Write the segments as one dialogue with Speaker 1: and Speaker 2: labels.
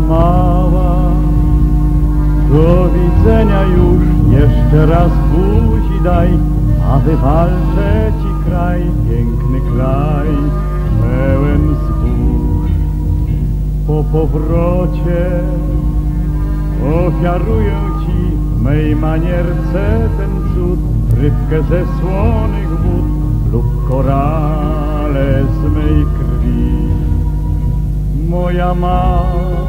Speaker 1: mała. Do widzenia już, jeszcze raz buzi daj, a wywalczę ci kraj, piękny kraj, pełen zbóż. Po powrocie ofiaruję ci mej manierce ten cud, rybkę ze słonych wód lub korale z mej krwi. Moja mała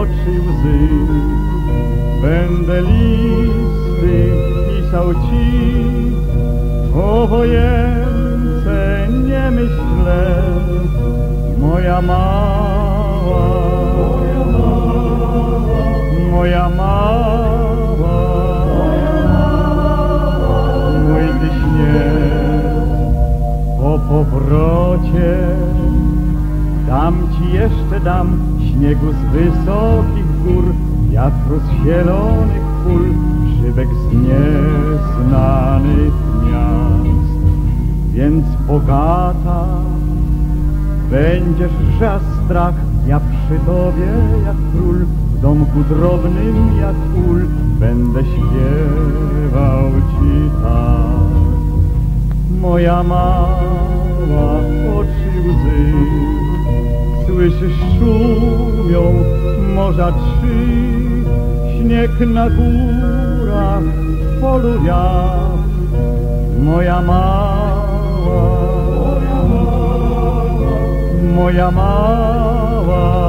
Speaker 1: oczy łzy, będę listy pisał ci. O wojence nie myślę, moja mała, moja mała, mój ty śnieg po powrocie. Dam ci jeszcze dam śniegu z wysokich gór, wiatru z zielonych pól, szybek z nieznanych miast. Więc bogata będziesz żas strach, ja przy tobie jak król, w domku drobnym jak ul, będę śpiewał ci tak. Moja mała oczy łzy, słyszysz szumią morza trzy, śnieg na górach, w polu wiatr. Moja mała, moja mała,